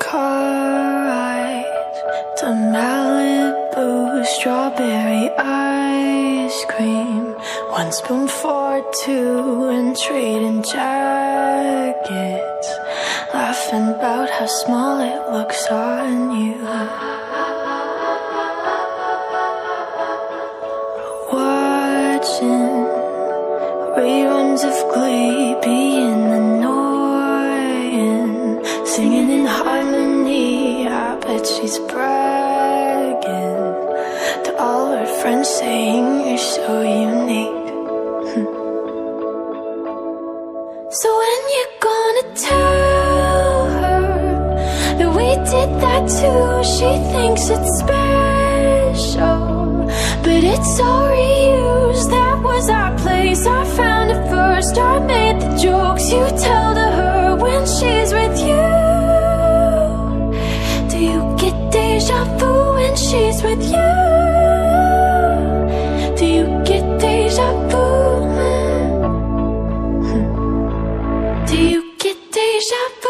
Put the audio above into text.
Car ride to Malibu, strawberry ice cream. One spoon for two and trading jackets. Laughing about how small it looks on you. Watching reruns of Glee, being annoying. Singing in harmony, I bet she's bragging to all her friends, saying you're so unique. So when you gonna tell her that we did that too? She thinks it's special, but it's all reused. I found it first. I made the jokes you tell to her when she's with you. Do you get deja vu when she's with you? Do you get deja vu? Hmm. Do you get deja vu?